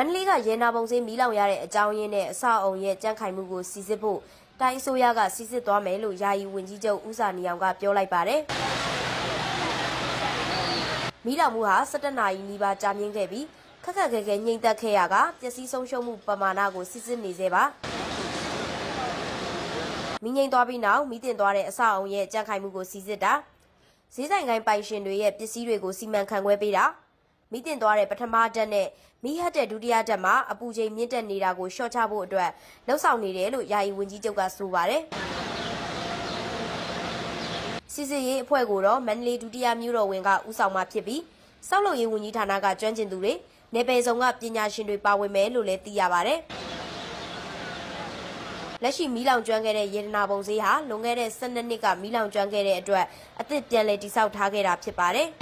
မန္တလေးကရေနာပုံစင်းမီးလောင်ရတဲ့အကြောင်းရင်းနဲ့အဆောက်အုံရဲ့ကြန့်ခိုင်မှုကိုစီစစ်ဖို့တိုင်းအစိုးရကစီစစ်သွားမယ်လို့ယာယီဝန်ကြီးချုပ်ဦးစာနီအောင်ကပြောလိုက်ပါတယ်။မီးလောင်မှုဟာ17နာရီနီးပါးကြာမြင့်ခဲ့ပြီးခက်ခက်ခဲခဲငြိမ်သက်ခဲ့ရကပျက်စီးဆုံးရှုံးမှုပမာဏကိုစစ်စစ်နေသေးပါ။မီးငိမ့်သွားပြီးနောက်မီးတင်သွားတဲ့အဆောက်အုံရဲ့ကြန့်ခိုင်မှုကိုစီစစ်တာဈေးဆိုင်ကိုင်းပိုင်ရှင်တွေရဲ့ပစ္စည်းတွေကိုစီမံခန့်ခွဲပေးတာ မိတင်သွားတဲ့ပထမတက်နဲ့မိဟတ်တဲ့ဒုတိယတက်မှာအပူချိန်မြင့်တက်နေတာကိုရှော့ချဖို့အတွက်လှုပ်ဆောင်နေတယ်လို့ယာယီဝန်ကြီးချုပ်ကဆိုပါတယ်စစ်စစ်ရေးအဖွဲ့ကိုတော့မန္တလေးဒုတိယမြို့တော်ဝင်ကဦးဆောင်မှဖြစ်ပြီးစောက်လုပ်ရေးဝန်ကြီးဌာနကကျွမ်းကျင်သူတွေနေပယ်ဆောင်ကပညာရှင်တွေပါဝင်မယ်လို့လည်းသိရပါတယ်လက်ရှိမီးလောင်ကျွမ်းခဲ့တဲ့ရေဒနာပုံစည်းဟာလွန်ခဲ့တဲ့12နှစ်ကမီးလောင်ကျွမ်းခဲ့တဲ့အတွက်အသစ်ပြန်လည်တိစောက်ထားခဲ့တာဖြစ်ပါတယ်။